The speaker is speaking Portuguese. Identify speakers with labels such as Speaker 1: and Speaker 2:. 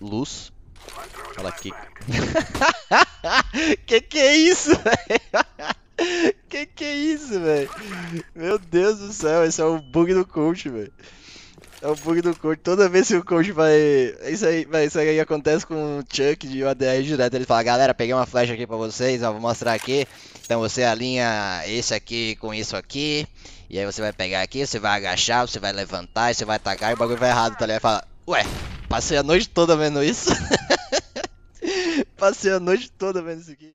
Speaker 1: luz. Olha aqui. que que é isso, velho? que que é isso, velho? Meu Deus do céu, esse é o bug do coach, velho. É o bug do coach. Toda vez que o coach vai. Isso aí, vai, isso aí acontece com o Chuck de ADR direto. Ele fala, galera, peguei uma flecha aqui pra vocês, ó, vou mostrar aqui. Então você alinha esse aqui com isso aqui. E aí você vai pegar aqui, você vai agachar, você vai levantar, você vai atacar e o bagulho vai errado, tá ligado? Fala, ué, passei a noite toda vendo isso. passei a noite toda vendo isso aqui.